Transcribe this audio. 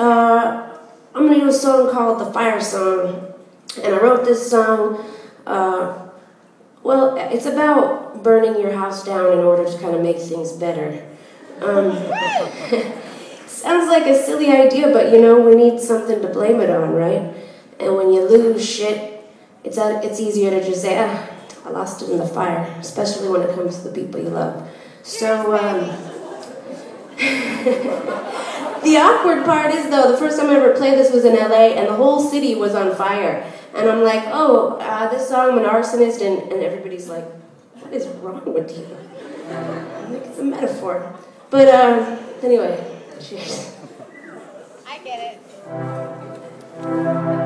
Uh, I'm gonna do a song called The Fire Song. And I wrote this song, uh, well, it's about burning your house down in order to kind of make things better. Um, sounds like a silly idea, but you know, we need something to blame it on, right? And when you lose shit, it's, a, it's easier to just say, ah, I lost it in the fire, especially when it comes to the people you love. So, um, the awkward part is though, the first time I ever played this was in LA and the whole city was on fire. And I'm like, oh, uh, this song, I'm an arsonist, and, and everybody's like, what is wrong with you? I'm like, it's a metaphor. But um, anyway, cheers. I get it.